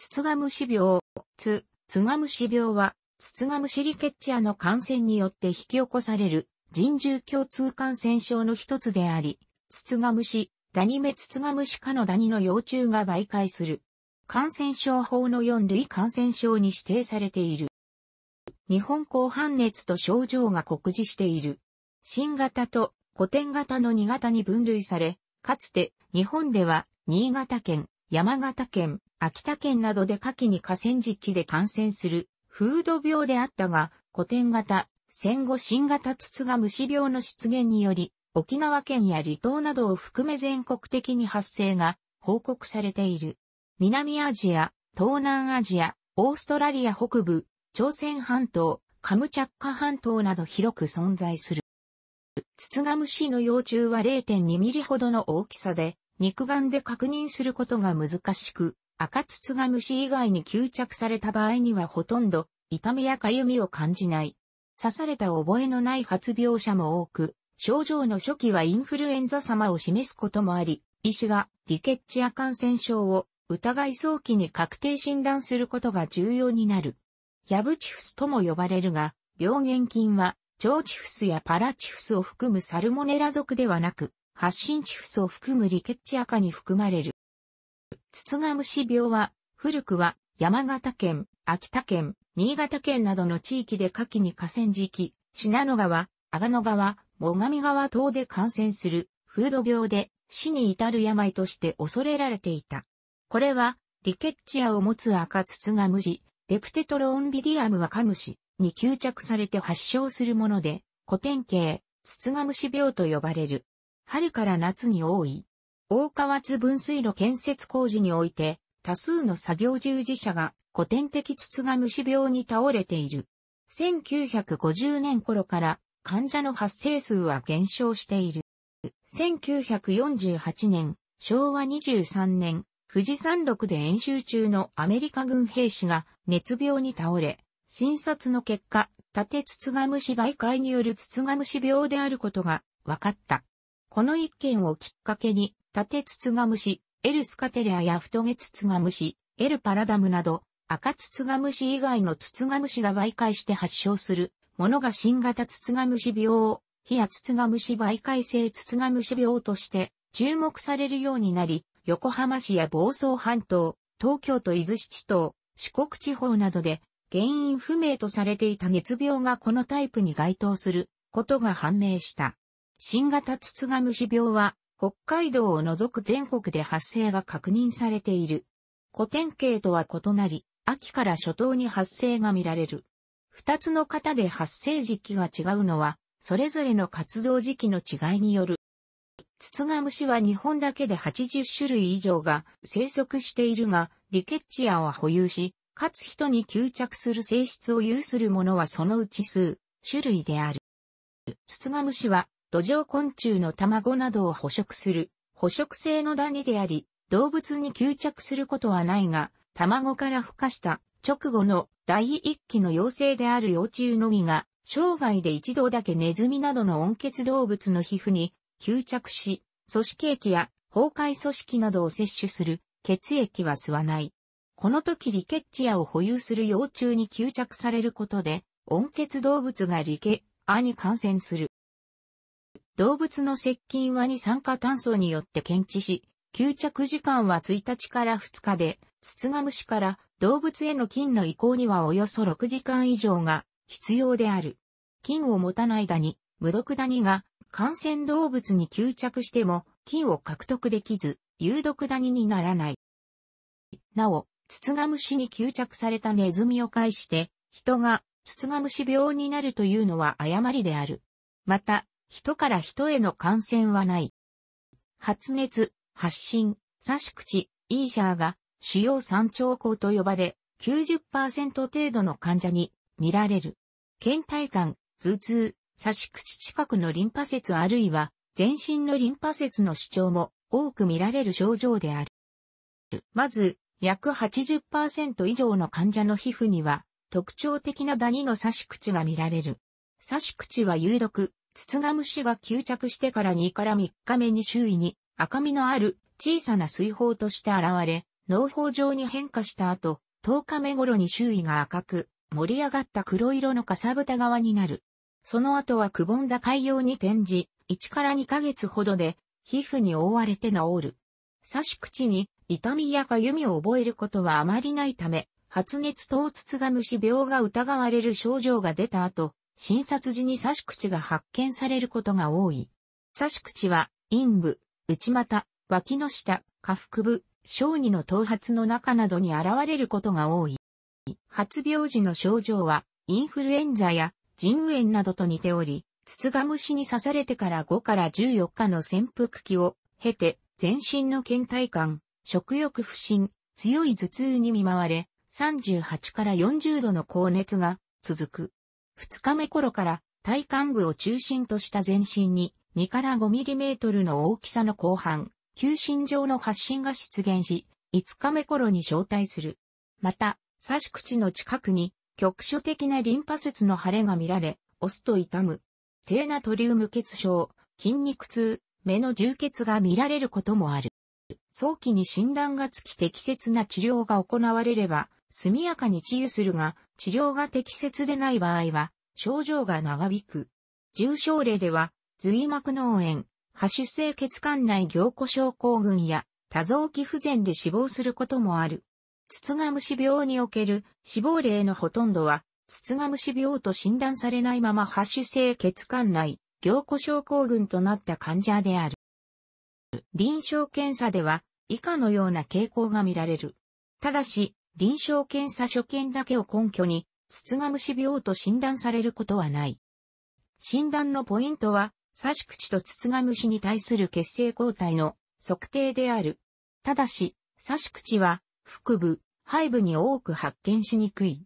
ツツガムシ病、ツ、ツガムシ病は、ツツガムシリケッチアの感染によって引き起こされる人獣共通感染症の一つであり、ツツガムシ、ダニメツツガムシ科のダニの幼虫が媒介する。感染症法の4類感染症に指定されている。日本高反熱と症状が酷似している。新型と古典型の2型に分類され、かつて日本では新潟県、山形県、秋田県などで夏季に河川敷で感染する風土病であったが、古典型、戦後新型筒が虫病の出現により、沖縄県や離島などを含め全国的に発生が報告されている。南アジア、東南アジア、オーストラリア北部、朝鮮半島、カムチャッカ半島など広く存在する。ツツガムシの幼虫は0.2ミリほどの大きさで、肉眼で確認することが難しく、赤ツツガムシ以外に吸着された場合にはほとんど痛みや痒みを感じない。刺された覚えのない発病者も多く、症状の初期はインフルエンザ様を示すこともあり、医師がリケッチア感染症を疑い早期に確定診断することが重要になる。ヤブチフスとも呼ばれるが、病原菌は、腸チフスやパラチフスを含むサルモネラ属ではなく、発疹チフスを含むリケッチア科に含まれる。ツツガムシ病は、古くは山形県、秋田県、新潟県などの地域で夏季に河川敷、信濃川、阿賀野川、最上川等で感染する風土病で死に至る病として恐れられていた。これは、リケッチアを持つ赤ツツガムシ、レプテトロンビディアムはカムシに吸着されて発症するもので、古典型、ツツガムシ病と呼ばれる。春から夏に多い。大川津分水路建設工事において、多数の作業従事者が古典的筒が虫病に倒れている。1950年頃から患者の発生数は減少している。1948年、昭和23年、富士山麓で演習中のアメリカ軍兵士が熱病に倒れ、診察の結果、縦筒が虫媒介による筒が虫病であることが分かった。この一件をきっかけに、縦ツツガムシ、エルスカテレアや太毛ツツガムシ、エルパラダムなど、赤ツツガムシ以外のツツガムシが媒介して発症するものが新型ツツガムシ病、非やツツガムシ媒介性ツツガムシ病として注目されるようになり、横浜市や房総半島、東京都伊豆七島、四国地方などで原因不明とされていた熱病がこのタイプに該当することが判明した。新型ツツガムシ病は北海道を除く全国で発生が確認されている。古典型とは異なり、秋から初冬に発生が見られる。二つの型で発生時期が違うのは、それぞれの活動時期の違いによる。ツツガムシは日本だけで80種類以上が生息しているが、リケッチアを保有し、かつ人に吸着する性質を有するものはそのうち数、種類である。ツツガムシは土壌昆虫の卵などを捕食する、捕食性のダニであり、動物に吸着することはないが、卵から孵化した直後の第一期の幼生である幼虫のみが、生涯で一度だけネズミなどの温血動物の皮膚に吸着し、組織液や崩壊組織などを摂取する血液は吸わない。この時リケッチアを保有する幼虫に吸着されることで、温血動物がリケアに感染する。動物の接近は二酸化炭素によって検知し、吸着時間は1日から2日で、ツツガムシから動物への菌の移行にはおよそ6時間以上が必要である。菌を持たないダニ、無毒ダニが感染動物に吸着しても菌を獲得できず、有毒ダニにならない。なお、ツツガムシに吸着されたネズミを介して、人がツツガムシ病になるというのは誤りである。また、人から人への感染はない。発熱、発疹、刺し口、イーシャーが主要三兆候と呼ばれ、90%程度の患者に見られる。倦怠感、頭痛、刺し口近くのリンパ節あるいは全身のリンパ節の主張も多く見られる症状である。まず、約80%以上の患者の皮膚には特徴的なダニの刺し口が見られる。刺し口は有毒、ツツガムシが吸着してから2から3日目に周囲に赤みのある小さな水泡として現れ、脳胞状に変化した後、10日目頃に周囲が赤く、盛り上がった黒色のかさぶた側になる。その後はくぼんだ海洋に転じ、1から2ヶ月ほどで、皮膚に覆われて治る。刺し口に痛みやかゆみを覚えることはあまりないため、発熱等筒が虫病が疑われる症状が出た後、診察時に刺し口が発見されることが多い。刺し口は、陰部、内股、脇の下、下腹部、小児の頭髪の中などに現れることが多い。発病時の症状は、インフルエンザや腎炎などと似ており、筒が虫に刺されてから5から14日の潜伏期を経て、全身の倦怠感、食欲不振、強い頭痛に見舞われ、38から40度の高熱が続く。2日目頃から体幹部を中心とした全身に2から5ミリメートルの大きさの後半、球心状の発疹が出現し、5日目頃に招待する。また、刺し口の近くに局所的なリンパ節の腫れが見られ、押すと痛む。低ナトリウム血症、筋肉痛、目の充血が見られることもある。早期に診断がつき適切な治療が行われれば、速やかに治癒するが、治療が適切でない場合は、症状が長引く。重症例では、髄膜脳炎、波種性血管内凝固症候群や多臓器不全で死亡することもある。筒ガムシ病における死亡例のほとんどは、筒ガムシ病と診断されないまま波種性血管内凝固症候群となった患者である。臨床検査では以下のような傾向が見られる。ただし、臨床検査所見だけを根拠に、筒ガムシ病と診断されることはない。診断のポイントは、刺し口と筒ガムシに対する血清抗体の測定である。ただし、刺し口は、腹部、背部に多く発見しにくい。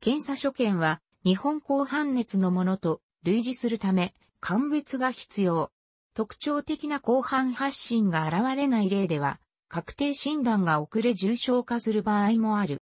検査所見は、日本高反熱のものと類似するため、鑑別が必要。特徴的な後半発疹が現れない例では、確定診断が遅れ重症化する場合もある。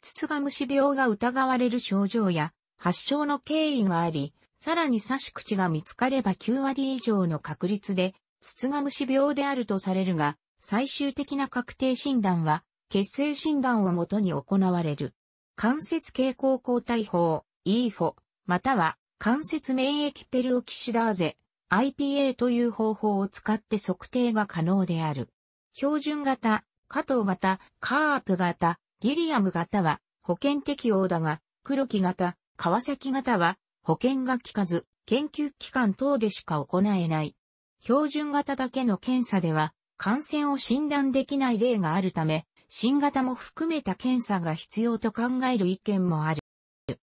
筒が虫病が疑われる症状や発症の経緯があり、さらに刺し口が見つかれば9割以上の確率で筒が虫病であるとされるが、最終的な確定診断は血清診断をもとに行われる。関節傾向抗体法、EFO、または関節免疫ペルオキシダーゼ、IPA という方法を使って測定が可能である。標準型、加藤型、カープ型、ギリアム型は保険適用だが、黒木型、川崎型は保険が効かず、研究機関等でしか行えない。標準型だけの検査では、感染を診断できない例があるため、新型も含めた検査が必要と考える意見もある。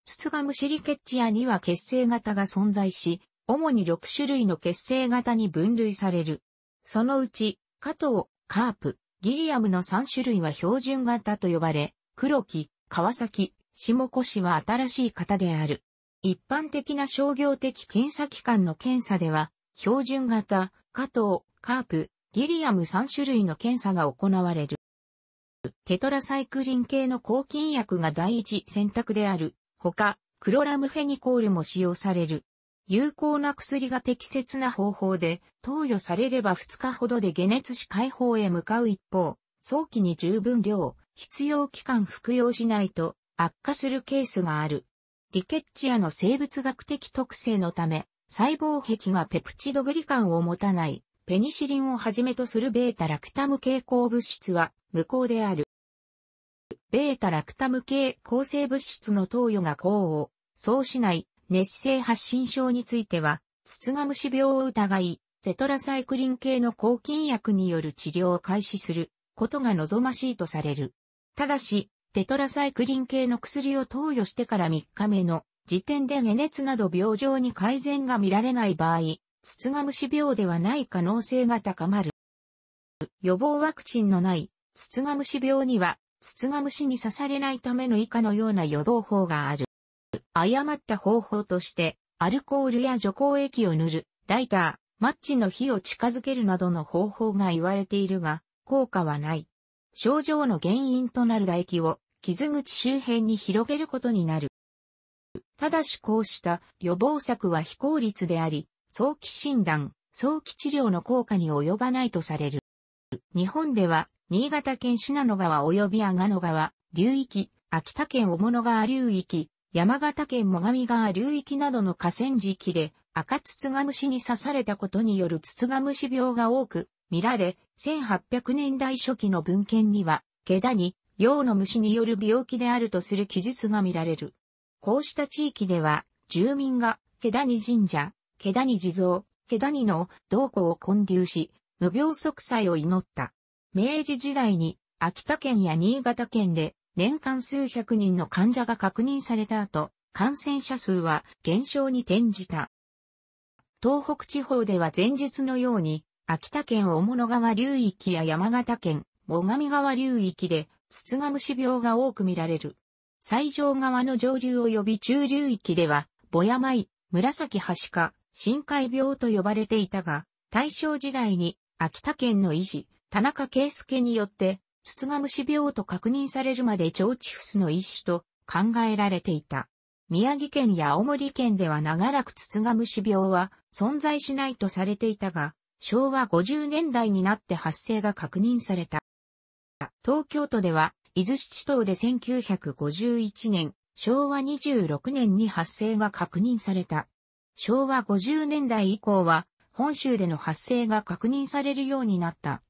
ツツガムシリケッチアには血清型が存在し、主に6種類の血清型に分類される。そのうち、加藤、カープ、ギリアムの3種類は標準型と呼ばれ、黒木、川崎、下越は新しい型である。一般的な商業的検査機関の検査では、標準型、加藤、カープ、ギリアム3種類の検査が行われる。テトラサイクリン系の抗菌薬が第一選択である。ほか、クロラムフェニコールも使用される。有効な薬が適切な方法で投与されれば2日ほどで解熱し解放へ向かう一方、早期に十分量、必要期間服用しないと悪化するケースがある。リケッチアの生物学的特性のため、細胞壁がペプチドグリカンを持たないペニシリンをはじめとするベータラクタム系抗物質は無効である。ベータラクタム系抗生物質の投与が功をそうしない熱性発疹症については、筒ガムシ病を疑い、テトラサイクリン系の抗菌薬による治療を開始することが望ましいとされる。ただし、テトラサイクリン系の薬を投与してから3日目の時点で解熱など病状に改善が見られない場合、筒ガムシ病ではない可能性が高まる。予防ワクチンのない筒ガムシ病には、筒ガムシに刺されないための以下のような予防法がある。誤った方法として、アルコールや除光液を塗る、ライター、マッチの火を近づけるなどの方法が言われているが、効果はない。症状の原因となる唾液を傷口周辺に広げることになる。ただしこうした予防策は非効率であり、早期診断、早期治療の効果に及ばないとされる。日本では新潟県信濃川及び阿賀野川、流域、秋田県小物川流域、山形県最上川流域などの河川敷で赤ツツガムシに刺されたことによるツツガムシ病が多く見られ、1800年代初期の文献には、毛田に、陽の虫による病気であるとする記述が見られる。こうした地域では、住民が、毛谷神社、毛谷地蔵、毛谷の道庫を建立し、無病息災を祈った。明治時代に、秋田県や新潟県で、年間数百人の患者が確認された後、感染者数は減少に転じた。東北地方では前日のように、秋田県大物川流域や山形県、最上川流域で、ツツガムシ病が多く見られる。西条川の上流及び中流域では、ボヤマイ、紫はしか、深海病と呼ばれていたが、大正時代に秋田県の医師、田中圭介によって、ツツガムシ病と確認されるまで腸チフスの医師と考えられていた。宮城県や青森県では長らくツツガムシ病は存在しないとされていたが、昭和50年代になって発生が確認された。東京都では伊豆七島で1951年、昭和26年に発生が確認された。昭和50年代以降は、本州での発生が確認されるようになった。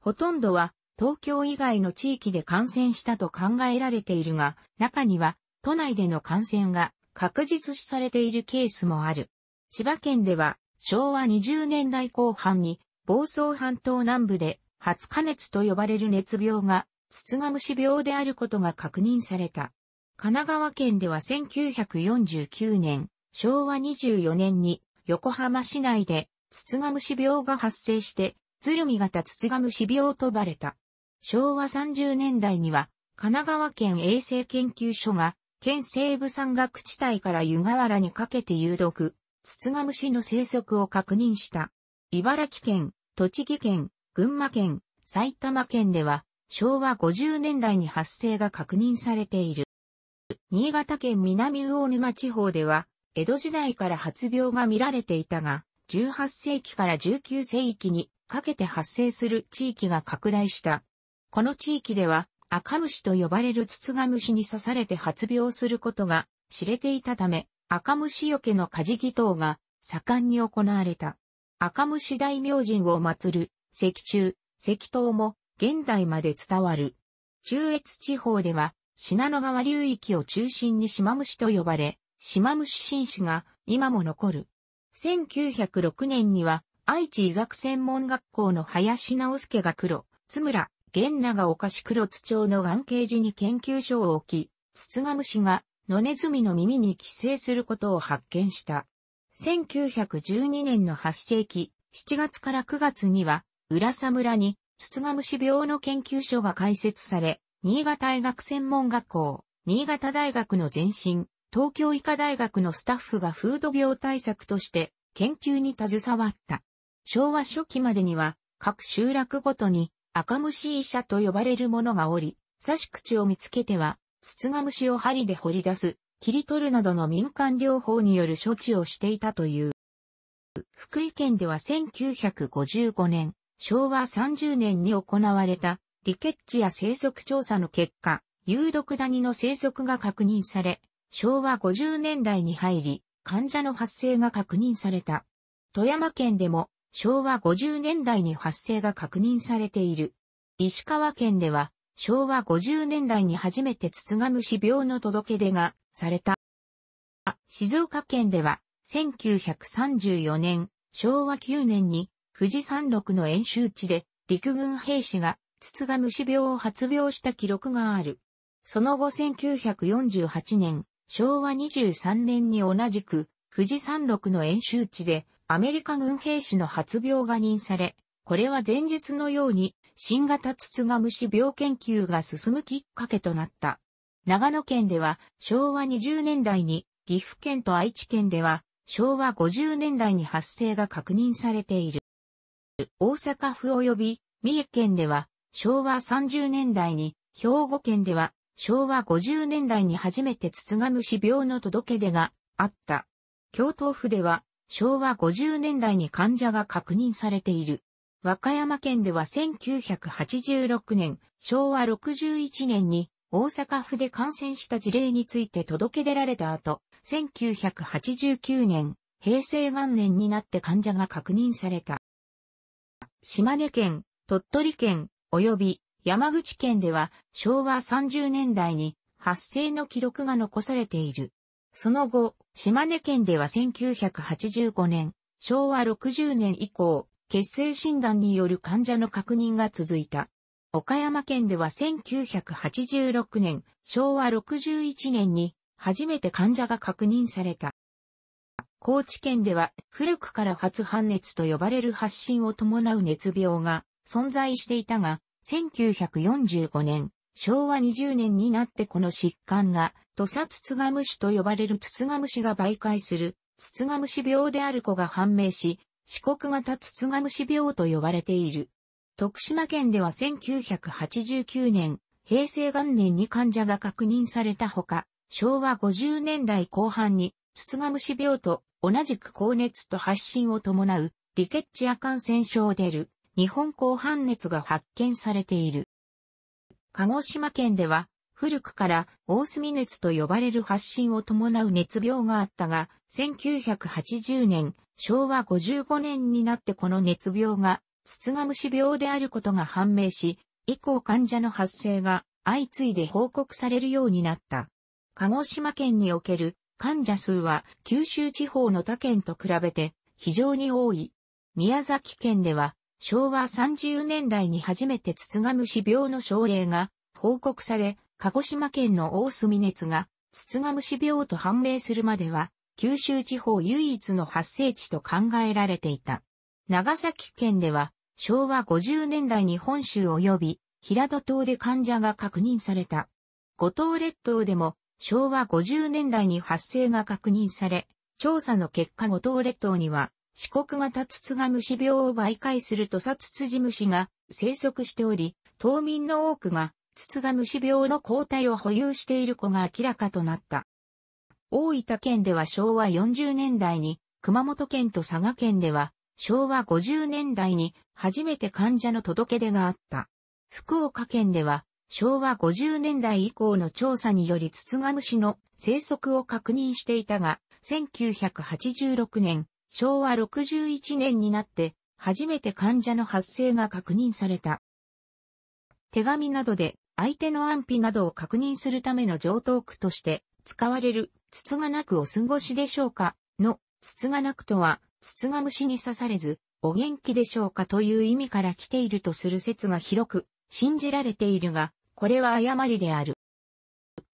ほとんどは、東京以外の地域で感染したと考えられているが、中には、都内での感染が確実視されているケースもある。千葉県では、昭和20年代後半に、房総半島南部で、初加熱と呼ばれる熱病がツツガムシ病であることが確認された。神奈川県では1949年、昭和24年に横浜市内でツツガムシ病が発生して、鶴見型ツツガムシ病と呼ばれた。昭和30年代には、神奈川県衛生研究所が、県西部山岳地帯から湯河原にかけて有毒、ツツガムシの生息を確認した。茨城県、栃木県、群馬県、埼玉県では、昭和50年代に発生が確認されている。新潟県南魚沼地方では、江戸時代から発病が見られていたが、18世紀から19世紀にかけて発生する地域が拡大した。この地域では、赤虫と呼ばれるツツガムシに刺されて発病することが知れていたため、赤虫よけの火事祈祷が盛んに行われた。赤虫大明神を祀る石柱、石塔も現代まで伝わる。中越地方では、信濃川流域を中心に島虫と呼ばれ、島虫紳士が今も残る。1906年には、愛知医学専門学校の林直介が黒、津村、源長岡市黒津町の眼形寺に研究所を置き、ツツガムシが野ネズミの耳に寄生することを発見した。1912年の発生期、7月から9月には、浦佐村にツツガムシ病の研究所が開設され、新潟医学専門学校、新潟大学の前身、東京医科大学のスタッフが風土病対策として研究に携わった。昭和初期までには各集落ごとに赤虫医者と呼ばれるものがおり、刺し口を見つけては、ツツガムシを針で掘り出す、切り取るなどの民間療法による処置をしていたという。福井県では1955年、昭和30年に行われたリケッチや生息調査の結果、有毒ダニの生息が確認され、昭和50年代に入り、患者の発生が確認された。富山県でも昭和50年代に発生が確認されている。石川県では昭和50年代に初めてツツガムシ病の届け出がされた。静岡県では1934年、昭和9年に富士山麓の演習地で陸軍兵士が筒が虫病を発病した記録がある。その後1948年、昭和23年に同じく富士山麓の演習地でアメリカ軍兵士の発病が認され、これは前日のように新型筒が虫病研究が進むきっかけとなった。長野県では昭和20年代に岐阜県と愛知県では昭和50年代に発生が確認されている。大阪府及び三重県では昭和30年代に、兵庫県では昭和50年代に初めてツツガムシ病の届け出があった。京都府では昭和50年代に患者が確認されている。和歌山県では1986年、昭和61年に大阪府で感染した事例について届け出られた後、1989年、平成元年になって患者が確認された。島根県、鳥取県、及び山口県では昭和30年代に発生の記録が残されている。その後、島根県では1985年、昭和60年以降、血清診断による患者の確認が続いた。岡山県では1986年、昭和61年に初めて患者が確認された。高知県では古くから発半熱と呼ばれる発疹を伴う熱病が存在していたが、1945年、昭和20年になってこの疾患が、土佐ツツガムシと呼ばれるツツガムシが媒介する、ツツガムシ病である子が判明し、四国型ツツガムシ病と呼ばれている。徳島県では1989年、平成元年に患者が確認されたほか、昭和50年代後半に、ツツガムシ病と同じく高熱と発疹を伴うリケッチア感染症でる日本高半熱が発見されている。鹿児島県では古くから大隅熱と呼ばれる発疹を伴う熱病があったが、1980年、昭和55年になってこの熱病が、ツツガムシ病であることが判明し、以降患者の発生が相次いで報告されるようになった。鹿児島県における患者数は九州地方の他県と比べて非常に多い。宮崎県では昭和30年代に初めてツツガムシ病の症例が報告され、鹿児島県の大隅熱がツツガムシ病と判明するまでは九州地方唯一の発生地と考えられていた。長崎県では昭和50年代に本州及び平戸島で患者が確認された。五島列島でも昭和50年代に発生が確認され、調査の結果五島列島には四国型ツツガムシ病を媒介する土佐ツツジムシが生息しており、島民の多くがツツガムシ病の抗体を保有している子が明らかとなった。大分県では昭和40年代に、熊本県と佐賀県では昭和50年代に初めて患者の届け出があった。福岡県では昭和50年代以降の調査によりツツガムシの生息を確認していたが、1986年、昭和61年になって初めて患者の発生が確認された。手紙などで相手の安否などを確認するための上等句として使われる、つつがなくお過ごしでしょうかの、つつがなくとは、つつが虫に刺されず、お元気でしょうかという意味から来ているとする説が広く信じられているが、これは誤りである。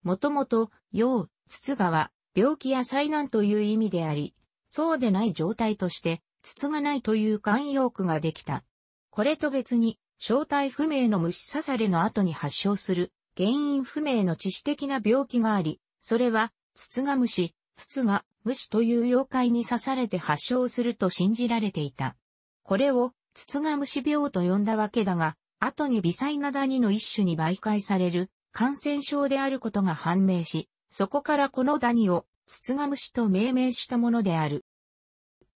もともと、陽、筒がは、病気や災難という意味であり、そうでない状態として、筒がないという慣用句ができた。これと別に、正体不明の虫刺されの後に発症する、原因不明の致死的な病気があり、それは、筒が虫、筒が虫という妖怪に刺されて発症すると信じられていた。これを、筒が虫病と呼んだわけだが、後に微細なダニの一種に媒介される感染症であることが判明し、そこからこのダニをツツガムシと命名したものである。